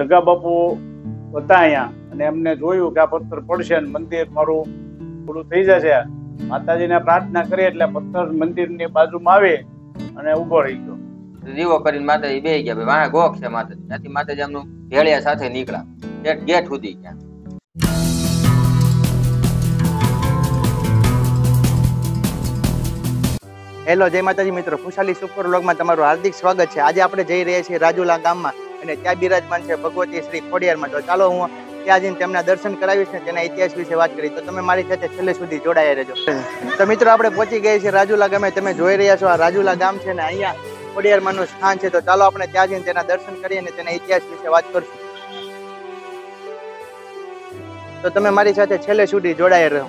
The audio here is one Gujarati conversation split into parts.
જગા બાપુ હતા અહીંયા અને એમને જોયું કે આ પથ્થર પડશે અને મંદિર મારું પૂરું થઈ જશે. માતાજીને પ્રાર્થના કરી એટલે પથ્થર મંદિરની બાજુમાં આવે અને ઊભો રહી ગયો. દીવો કરીને માતાજી બે ગયા. વાહ ગોખ છે માતાજી. ત્યાંથી માતાજી એમનું ભેળિયા સાથે નીકળ્યા. ગેટ ગેટ સુધી ગયા. હેલો જય માતાજી મિત્રો. ખુશાલી સુપર લોગમાં તમારું હાર્દિક સ્વાગત છે. આજે આપણે જઈ રહ્યા છીએ રાજુલા ગામમાં. અને ત્યાં બિરાજમાન છે ભગવતી શ્રી ખોડિયારમાં. તો ચાલો હું ત્યાં જઈને તેમના દર્શન કરાવીશ ને તેના ઇતિહાસ વિશે વાત કરી તો તમે મારી સાથે છેલ્લે સુધી જોડાયા રહેજો. તો મિત્રો, આપણે પહોંચી ગયા છીએ રાજુલા ગામે. તમે જોઈ રહ્યા છો આ રાજુલા ગામ છે ને અહીંયા ખોડિયારમાંનું સ્થાન છે. તો ચાલો આપણે ત્યાં જઈને તેના દર્શન કરીએ અને તેના ઇતિહાસ વિશે વાત કરશું. તો તમે મારી સાથે છેલ્લે સુધી જોડાયા રહો.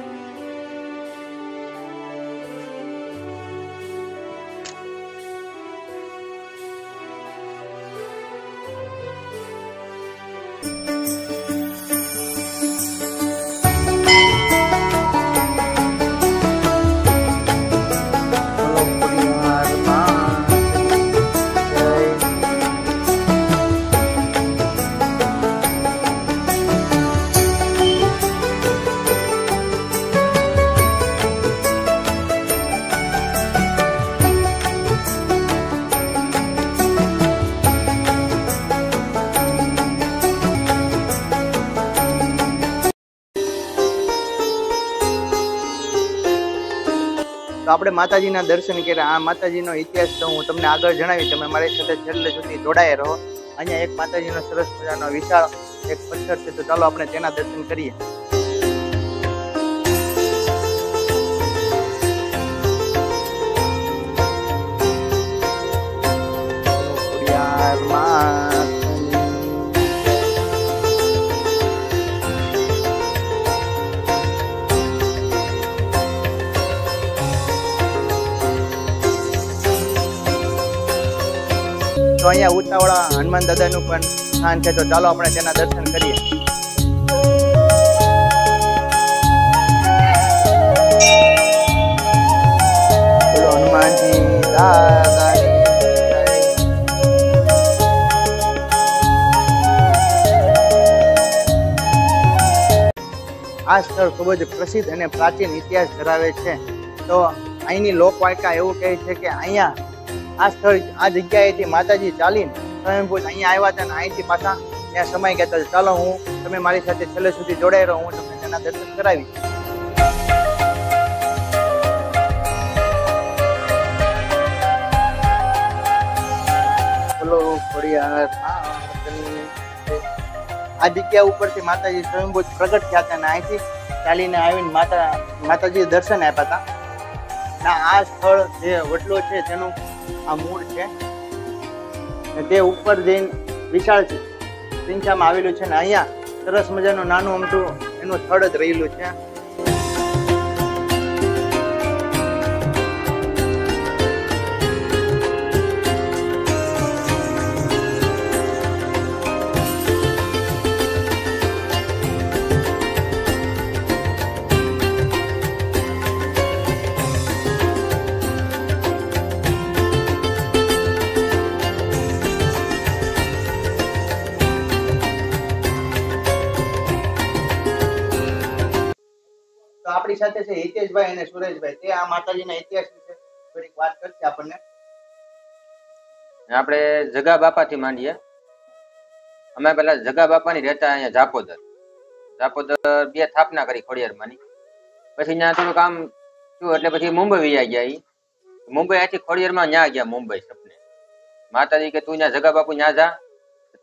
તો આપણે માતાજીના દર્શન કર્યા. આ માતાજીનો ઇતિહાસ તો હું તમને આગળ જણાવી તમે મારી સાથે છેલ્લે સુધી જોડાયા રહો. અહીંયા એક માતાજીનો સરસ મજાનો વિશાળ એક પથ્થર છે. તો ચાલો આપણે તેના દર્શન કરીએ. અહીંયા ઉતાવળા હનુમાન દાદાનું પણ સ્થાન છે. તો ચાલો આપણે તેના દર્શન કરીએ. બોલો, હનુમાનજી આ સ્થળ ખૂબ જ પ્રસિદ્ધ અને પ્રાચીન ઇતિહાસ ધરાવે છે. તો અહીંની લોકવાયકા એવું કહે છે કે અહીંયા આ સ્થળ, આ જગ્યાએથી માતાજી ચાલીને સ્વયંભૂત અહીંયા આવ્યા હતા અને અહીંથી પાછા ત્યાં સમય કહેતા ચાલો હું તમે મારી સાથે છેલ્લે સુધી જોડાઈ રહો હું તમને તેના દર્શન કરાવી આ જગ્યા ઉપરથી માતાજી સ્વયંભૂત પ્રગટ થયા હતા અને અહીંથી ચાલીને આવીને માતા માતાજી દર્શન આપ્યા હતા. આ સ્થળ જે વડલો છે તેનું આ મૂળ છે. ને તે ઉપર જઈને વિશાળ સંખ્યામાં આવેલું છે ને અહીંયા સરસ મજાનું નાનું અમથું એનું સ્થળ જ રહેલું છે. સાથે છે, હિતેશભાઈ અને સુરેશભાઈ. તે આ માતાજીના ઇતિહાસ વિશે થોડીક વાત કરશે આપણને. આપણે જગા બાપાથી માંડીએ. અમે પેલા જગા બાપાની રહેતા અહીંયા જાપોદર. જાપોદર બે સ્થાપના કરી ખોડિયારમાંની. પછી ત્યાં થોડું કામ થયું એટલે પછી મુંબઈ વયા ગયા એ મુંબઈ આથી ખોડિયારમાં ન્યા ગયા મુંબઈ સપને. માતાજી કે તું ત્યાં જગા બાપુ ન્યા જા.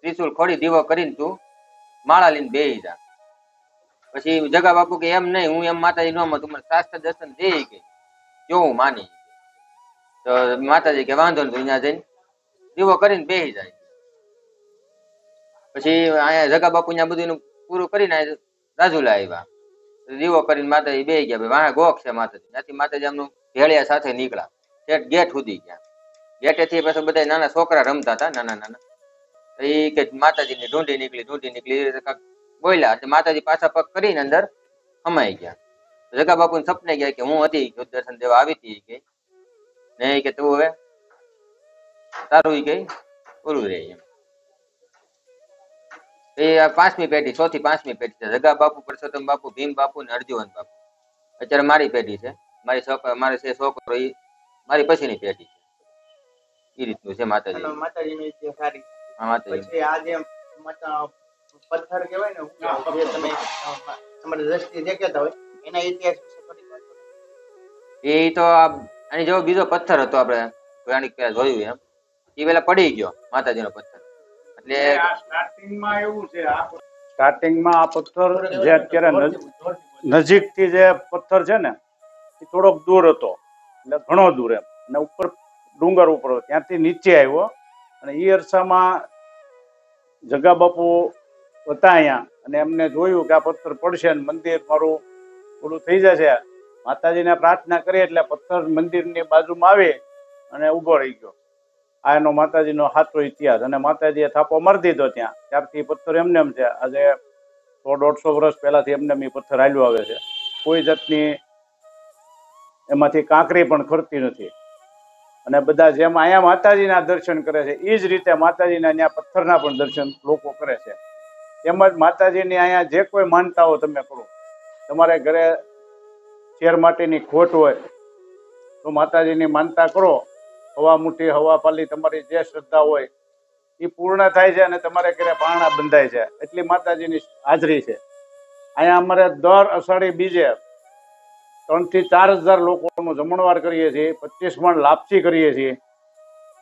ત્રિશુલ ખોડી દીવો કરીને તું માળા લઈને બેહી જા. પછી જગા બાપુ કે એમ નહીં, હું એમ માતાજી નો તમારે શાસ્ત્ર દર્શન દે કે? જો હું માની તો માતાજી કે વાંધો નહીં અહીંયા જઈને દીવો કરીને બેસી જાય. પછી અહીંયા જગા બાપુ ત્યાં બધું પૂરું કરીને રાજુલા આવ્યા દીવો કરીને માતાજી બે ગયા, ભાઈ, વાહ ગોખ છે માતાજી. ત્યાંથી માતાજી એમનું ભેળિયા સાથે નીકળ્યા. ઠેઠ ગેટ સુધી ગયા. ગેટેથી પછી બધા નાના છોકરા રમતા હતા, નાના નાના. એ કે માતાજીની ઢૂંઢી નીકળી ઢૂંઢી નીકળી બોલ્યા એટલે માતાજી પાછા પગ કરીને અંદર સમાઈ ગયા. જગા બાપુ સપને ગયા કે હું હતી દર્શન દેવા આવી હતી કે ને કે તું હવે તારું ઈ કે ઓલું રે એમ. એ પાંચમી પેઢી ચોથી પાંચમી પેઢી છે. જગા બાપુ પરસોત્તમ બાપુ ભીમ બાપુ ને અર્જુન બાપુ. અત્યારે મારી પેઢી છે. મારી છોકરો મારે છે છોકરો એ મારી પછીની પેઢી છે. એ રીતનું છે માતાજી. માતાજીની સારી. માતાજી. પછી આ જે માતા- પથ્થર કહેવાય ને જે તમે તમારી દ્રષ્ટિએ દેખાતા હોય. એના ઇતિહાસ વિશે થોડીક વાત એ તો આ આની જો બીજો પથ્થર હતો આપણે પુરાણિક પેલા જોયું એમ એ પેલા પડી ગયો માતાજીનો પથ્થર. એટલે સ્ટાર્ટિંગમાં એવું છે આ સ્ટાર્ટિંગમાં આ પથ્થર જે અત્યારે નજીક નજીકથી જે પથ્થર છે ને એ થોડોક દૂર હતો. એટલે ઘણો દૂર એમ. અને ઉપર ડુંગર ઉપર ત્યાંથી નીચે આવ્યો. અને એ અરસામાં જગા બાપુ હતા અહીંયા. અને એમને જોયું કે આ પથ્થર પડશે ને મંદિર મારું પૂરું થઈ જશે. માતાજીને પ્રાર્થના કરી એટલે પથ્થર મંદિરની બાજુમાં આવી અને ઊભો રહી ગયો. આ એનો માતાજીનો સાચો ઇતિહાસ. અને માતાજીએ થાપો મારી દીધો ત્યાં. ત્યારથી પથ્થર એમને એમ છે. આજે સો દોઢસો વર્ષ પહેલાથી એમને એમ પથ્થર હાલ્યો આવે છે. કોઈ જાતની એમાંથી કાંકરી પણ ખરતી નથી. અને બધા જેમ અહીંયા માતાજીના દર્શન કરે છે એ જ રીતે માતાજીના ત્યાં પથ્થરના પણ દર્શન લોકો કરે છે. તેમજ માતાજીની અહીંયા જે કોઈ માનતાઓ તમે કરો, તમારે ઘરે શેર માટેની ખોટ હોય, તો માતાજીની માનતા કરો. હવા મુઠ્ઠી હવા પાલી, તમારી જે શ્રદ્ધા હોય, એ પૂર્ણ થાય છે અને તમારે ઘરે પારણા બંધાય છે. એટલી માતાજીની હાજરી છે. અહીંયા અમારે દર અષાઢી બીજે ત્રણથી ચાર હજાર લોકોનું જમણવાર કરીએ છીએ, પચીસ મણ લાપસી કરીએ છીએ.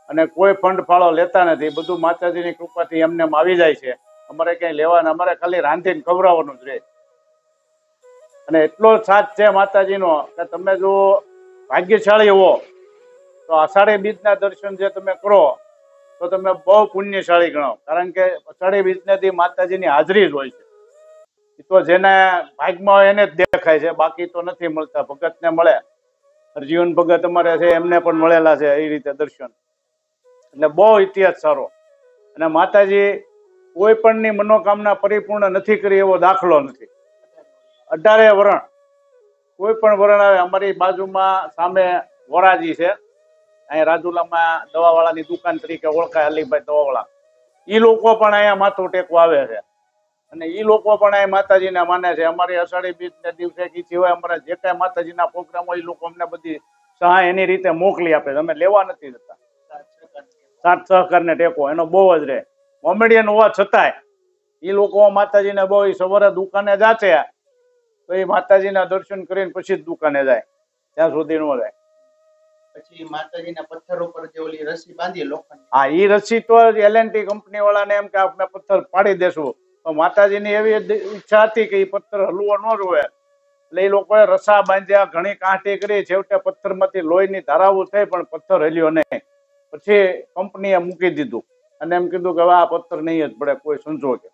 અને કોઈ ફંડ ફાળો લેતા નથી. બધું માતાજીની કૃપાથી એમને એમ આવી જાય છે. અમારે કઈ લેવાના, અમારે ખાલી રાંધીને ખવડાવવાનું જ રહે. અને એટલો સાથ છે માતાજીનો કે તમે જો ભાગ્યશાળી હો, તો અષાઢી બીજના દર્શન જે તમે કરો, તો તમે બહુ પુણ્યશાળી ગણો કારણ કે અષાઢી બીજને દી માતાજીની હાજરી જ હોય છે. એ તો જેને ભાગમાં હોય એને જ દેખાય છે, બાકી તો નથી મળતા, ભગતને મળે. હરજીવન ભગત અમારે છે, એમને પણ મળેલા છે, એ રીતે દર્શન. એટલે બહુ ઇતિહાસ સારો. અને માતાજી કોઈ પણની મનોકામના પરિપૂર્ણ નથી કરી એવો દાખલો નથી. અઢારે વરણ. કોઈ પણ વરણ આવે, અમારી બાજુમાં સામે વોરાજી છે. અહીંયા રાજુલામાં દવાવાળાની દુકાન તરીકે ઓળખાય અલીભાઈ દવાવાળા. એ લોકો પણ અહીંયા માથું ટેકવા આવે છે. અને એ લોકો પણ અહીંયા માતાજીને માને છે. અમારી અષાઢી બીજને દિવસે કી સિવાય અમારા જે કાંઈ માતાજીના પ્રોગ્રામ હોય એ લોકો અમને બધી સહાય એની રીતે મોકલી આપે છે. અમે લેવા નથી જતા. સહકાર સહકારને ટેકો. એનો બહુ જ રહે. કોમેડિયન હોવા છતાંય એ લોકો માતાજીને બહુ સવારે દુકાને જાશે તો એ માતાજીના દર્શન કરીને પછી જ દુકાને જાય ત્યાં સુધી નો જાય પછી માતાજીના પથ્થર ઉપર જે ઓલી રસી બાંધી લોખંડ હા એ રસી તો એલ એન્ડ કંપની વાળાને એમ કે આપણે પથ્થર પાડી દેશું. તો માતાજીની એવી ઈચ્છા હતી કે એ પથ્થર હલવો ન જોવે એટલે એ લોકોએ રસા બાંધ્યા ઘણી કાંઠી કરી છેવટે પથ્થરમાંથી લોહીની ધારાઓ થઈ પણ પથ્થર હલ્યો નહીં. પછી કંપનીએ મૂકી દીધું. અને એમ કીધું કે હવે આ પથ્થર નહીં જ પડે કોઈ સંજોગે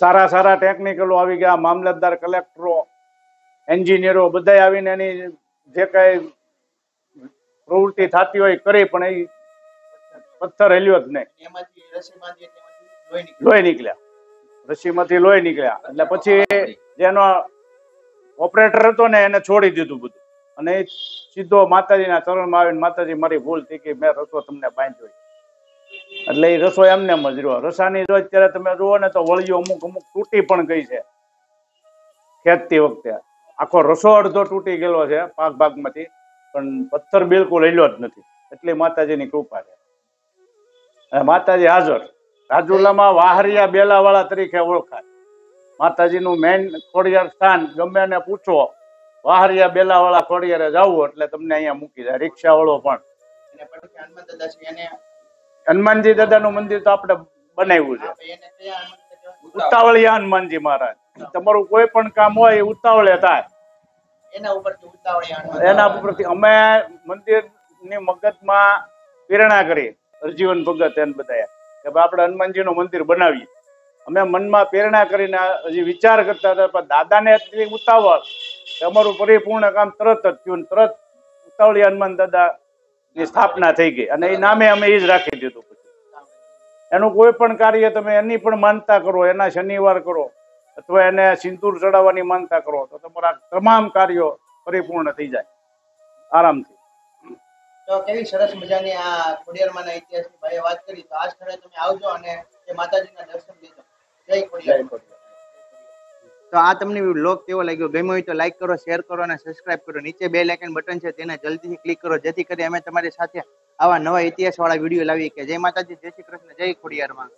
સારા સારા ટેકનિકલો આવી ગયા મામલતદાર કલેક્ટરો એન્જિનિયરો બધા આવીને એની જે કઈ પ્રવૃત્તિ થતી હોય કરી પણ એ પથ્થર હેલ્યો જ નહીં. લોહી નીકળ્યા. રસીમાંથી લોહી નીકળ્યા. એટલે પછી જેનો ઓપરેટર હતો ને એને છોડી દીધું બધું. અને સીધો માતાજીના ચરણમાં આવીને માતાજી મારી ભૂલ થઈ કે મેં રસો તમને બાંધ્યો. એટલે એ રસો એમને જ રહ્યો રસાની જો અત્યારે તમે જુઓ ને તો વળીઓ અમુક અમુક તૂટી પણ ગઈ છે. ખેતતી વખતે. આખો રસો અડધો તૂટી ગયેલો છે પાક ભાગમાંથી. પણ પથ્થર બિલકુલ હેલ્યો જ નથી. એટલી માતાજીની કૃપા છે. અને માતાજી હાજર. રાજુલામાં વાહરિયા બેલાવાળા તરીકે ઓળખાય. માતાજીનું મેઇન ખોડિયાર સ્થાન, ગમે એને પૂછો, વાહરિયા બેલાવાળા ખોડિયારે જવું એટલે તમને અહીંયા મૂકી જાય. રિક્ષાવાળો પણ. હનુમાનજી દાદાનું મંદિર તો આપણે બનાવ્યું છે દાદા? ઉતાવળિયા હનુમાનજી મહારાજ તમારું કોઈ પણ કામ હોય એ ઉતાવળે થાય એના ઉપરથી અમે મંદિરની દાદા. ઉપરથી મગજમાં પ્રેરણા કરી હરજીવન ભગત એમ બધા કે આપણે હનુમાનજીનું મંદિર બનાવીએ અમે મનમાં પ્રેરણા કરીને હજી વિચાર કરતા હતા પણ દાદાને એટલી ઉતાવળ કે અમારું પરિપૂર્ણ કામ તરત જ થયું ને તરત ઉતાવળી હનુમાન દાદાની સ્થાપના થઈ ગઈ. અને એ નામે અમે એ જ રાખી દીધું પછી. એનું કોઈ પણ કાર્ય તમે એની પણ માનતા કરો એના શનિવાર કરો અથવા એને સિંદૂર ચડાવવાની માનતા કરો તો તમારા તમામ કાર્યો પરિપૂર્ણ થઈ જાય. આરામથી. તો કેવી સરસ મજાની આ ખોડિયારમાંના ઇતિહાસની ભાઈએ વાત કરી. તો આ સ્થળે તમે આવજો અને માતાજીના દર્શન દેજો. જય ખોડિયાર. તો આ તમને બ્લોગ કેવો લાગ્યો? ગમ્યો હોય તો લાઈક કરો શેર કરો અને સબસ્ક્રાઇબ કરો. નીચે બે લાઇકન બટન છે, તેને જલ્દીથી ક્લિક કરો. જેથી કરી અમે તમારી સાથે આવા નવા ઇતિહાસ વાળા વીડિયો લાવીએ કે જય માતાજી, જય શ્રી કૃષ્ણ, જય ખોડિયારમાં.